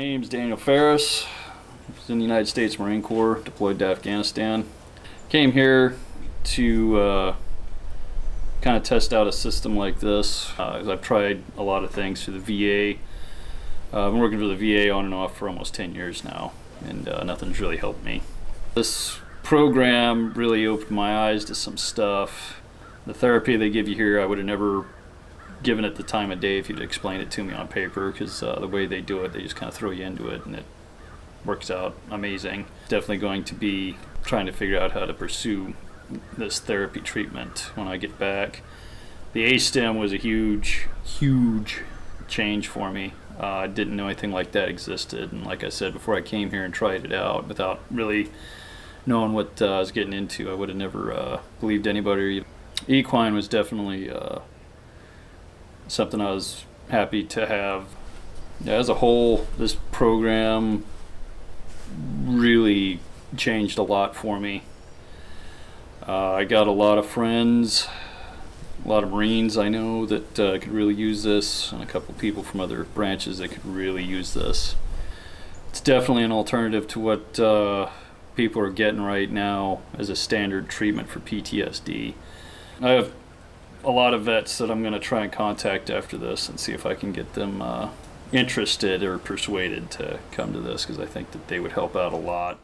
name's Daniel Ferris. I in the United States Marine Corps, deployed to Afghanistan. Came here to uh, kind of test out a system like this. Uh, I've tried a lot of things through the VA. Uh, I've been working for the VA on and off for almost 10 years now, and uh, nothing's really helped me. This program really opened my eyes to some stuff. The therapy they give you here, I would have never given it the time of day if you'd explained it to me on paper because uh, the way they do it, they just kind of throw you into it and it works out amazing. Definitely going to be trying to figure out how to pursue this therapy treatment when I get back. The A-stem was a huge, huge change for me. Uh, I didn't know anything like that existed, and like I said before, I came here and tried it out without really knowing what uh, I was getting into. I would have never uh, believed anybody. Equine was definitely uh, something I was happy to have. As a whole, this program really changed a lot for me. Uh, I got a lot of friends, a lot of Marines I know that uh, could really use this, and a couple people from other branches that could really use this. It's definitely an alternative to what uh, people are getting right now as a standard treatment for PTSD. I have a lot of vets that I'm going to try and contact after this and see if I can get them uh, interested or persuaded to come to this because I think that they would help out a lot.